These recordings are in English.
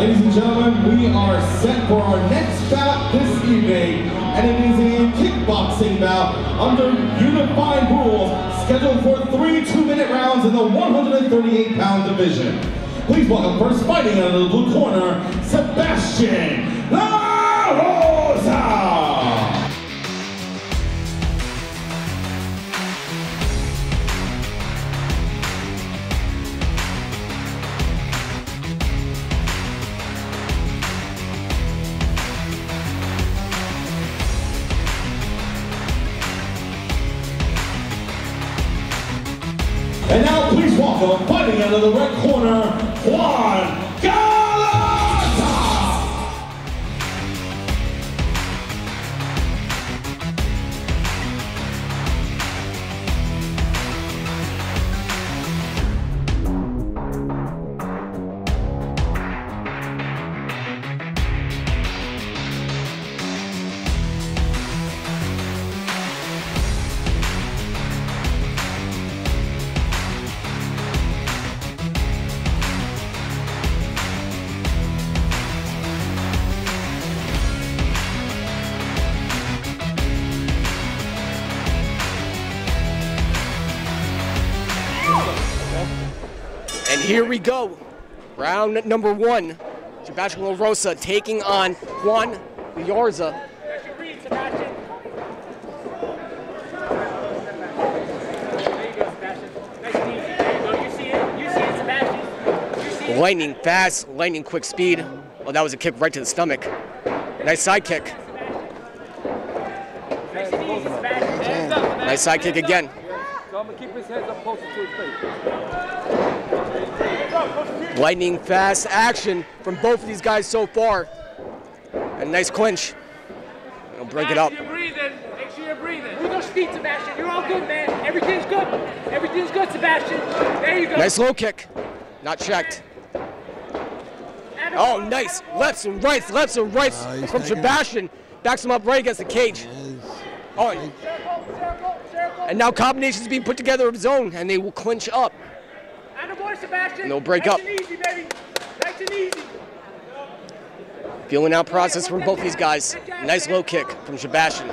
Ladies and gentlemen, we are set for our next bout this evening, and it is a kickboxing bout under unified rules scheduled for three two-minute rounds in the 138-pound division. Please welcome first fighting out of the blue corner, Sebastian And now please welcome fighting out of the red corner, Juan here we go. Round number one. Sebastian La Rosa taking on Juan Galarza. Lightning fast, lightning quick speed. Oh, that was a kick right to the stomach. Nice side kick. Nice side kick again. So I'm gonna keep his up closer to his face. Lightning fast action from both of these guys so far. A nice clinch. He'll break it up. You're breathing. Make sure you're breathing. Move those feet, Sebastian. You're all good, man. Everything's good. Everything's good, Sebastian. There you go. Nice low kick. Not checked. Oh, nice. Lefts and rights, lefts and rights Oh, from taking- Sebastian. Backs him up right against the cage. Oh, Circle, circle, circle. and now combinations being put together of his own, and they will clinch up. Sebastian. No break nice up. easy, baby. Nice and easy. Feeling out process from both these guys. Nice low kick from Sebastian.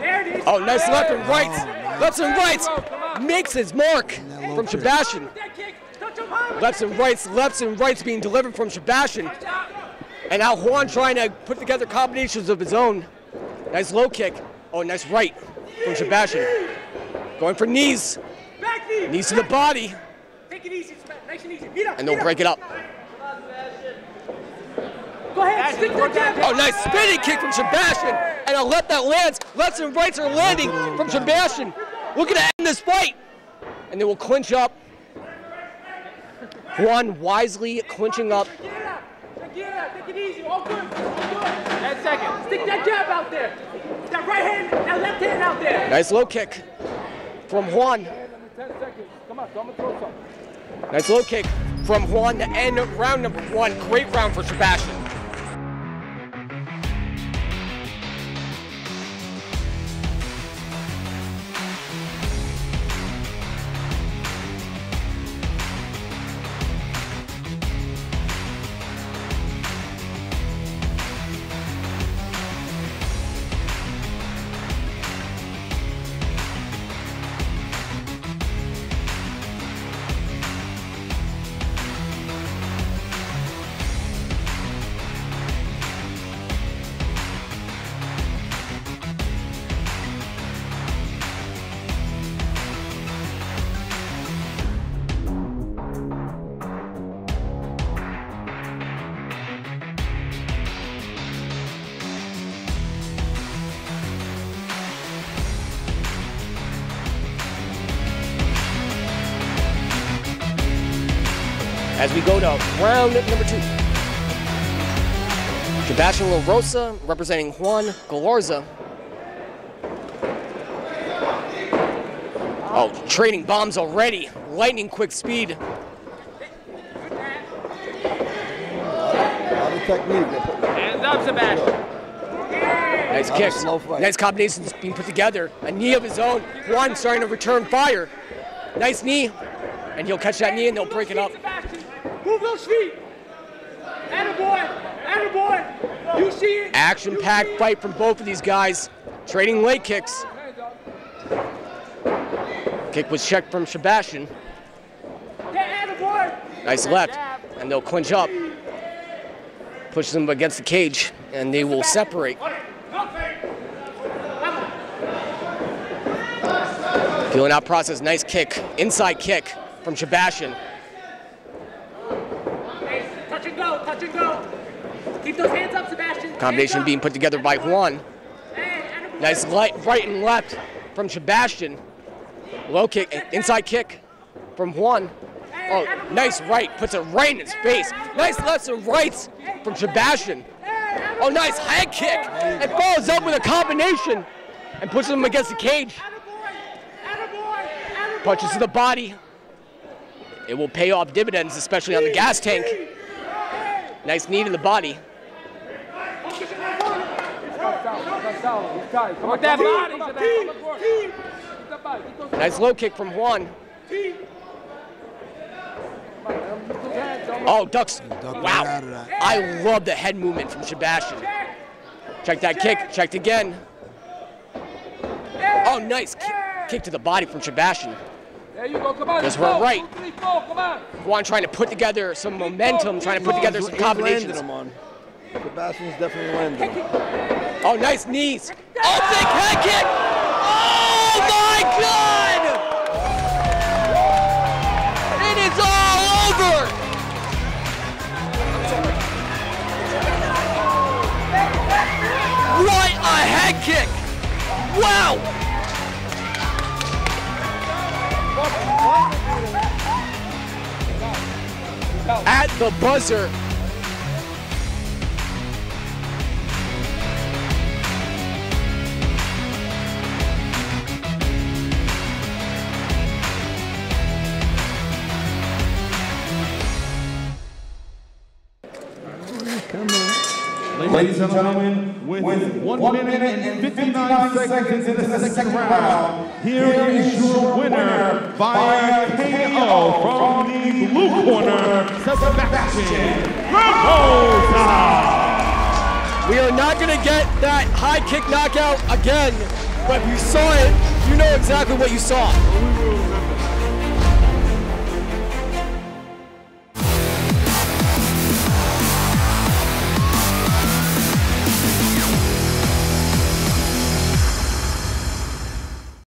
There it is. Oh, nice left and right. Oh, Lefts and rights. Makes his mark from Sebastian. That kick. Touch him high with Lefts and rights, lefts and rights being delivered from Sebastian. And now Juan trying to put together combinations of his own. Nice low kick. Oh, nice right from Sebastian. Going for knees. Knees to the body. Take it easy, Nice and easy. Beat up. And they'll break it up. Go ahead. Stick that jab. Oh, nice spinning kick from Sebastian. And a left that lands. Lefts and rights are landing from Sebastian. Looking to end this fight. And they will clinch up. Juan wisely clinching up. Get it out. Take it out. Take it easy. All good. All good. Ten seconds. Stick that jab out there. That right hand, that left hand out there. Nice low kick from Juan. Ten seconds. Come on, so I'm gonna throw something. Nice low kick from Juan to end round number one. Great round for Sebastian. As we go to round number two. Sebastian La Rosa representing Juan Galarza. Oh, trading bombs already. Lightning quick speed. A lot of technique. Hands up, Sebastian. Nice Not a kicks. Nice combinations being put together. A knee of his own. Juan starting to return fire. Nice knee. And he'll catch that knee and they'll break it up. Move those feet. Attaboy! Attaboy! You see it? Action-packed fight from both of these guys, trading leg kicks. Kick was checked from Sebastian. Nice left, and they'll clinch up. Pushes them against the cage, and they will separate. Feeling out process, nice kick, inside kick from Sebastian. Hey, touch and go, touch and go. Keep those hands up, Sebastian. Combination being put together by Juan. Nice light, right and left from Sebastian. Low kick, inside kick from Juan. Oh, nice right, puts it right in his face. Nice lefts and rights from Sebastian. Oh, nice head kick, and follows up with a combination and pushes him against the cage. Punches to the body. It will pay off dividends, especially on the gas tank. Nice knee to the body. Come on, that body. Come on, Keep that body. Keep those Nice low kick from Juan. hands. Those hands. Don't Oh, ducks. Wow. out of that. I love the head movement from Sebastian. Check that kick. Checked again. Oh, nice kick, kick to the body from Sebastian. There you go. Come on. Goes let's for a go. right. Two, three, four. Come on. Juan trying to put together some momentum, trying to put together some He's landing combinations. them on. Sebastian's definitely landing. Oh, nice knees. Oh, big head kick. Oh, my God. It is all over. What a head kick. Wow. At the buzzer. Ladies and gentlemen, with one minute and 59 seconds into the second round, here is your winner by KO from the blue corner, Sebastian La Rosa. We are not going to get that high kick knockout again, but if you saw it, you know exactly what you saw.